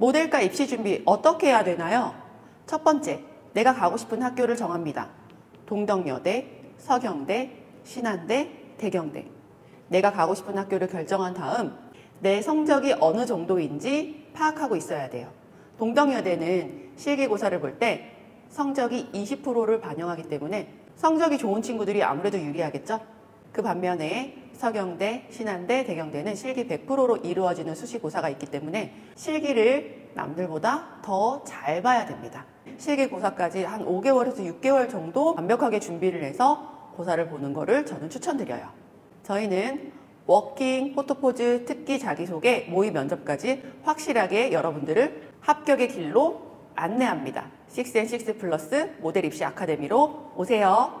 모델과 입시 준비 어떻게 해야 되나요? 첫 번째, 내가 가고 싶은 학교를 정합니다. 동덕여대, 서경대, 신한대, 대경대. 내가 가고 싶은 학교를 결정한 다음 내 성적이 어느 정도인지 파악하고 있어야 돼요. 동덕여대는 실기고사를 볼 때 성적이 20%를 반영하기 때문에 성적이 좋은 친구들이 아무래도 유리하겠죠? 그 반면에 서경대, 신한대, 대경대는 실기 100%로 이루어지는 수시고사가 있기 때문에 실기를 남들보다 더 잘 봐야 됩니다. 실기고사까지 한 5개월에서 6개월 정도 완벽하게 준비를 해서 고사를 보는 거를 저는 추천드려요. 저희는 워킹, photo pose, 특기 자기소개, 모의 면접까지 확실하게 여러분들을 합격의 길로 안내합니다. 6&6 플러스 모델 입시 아카데미로 오세요.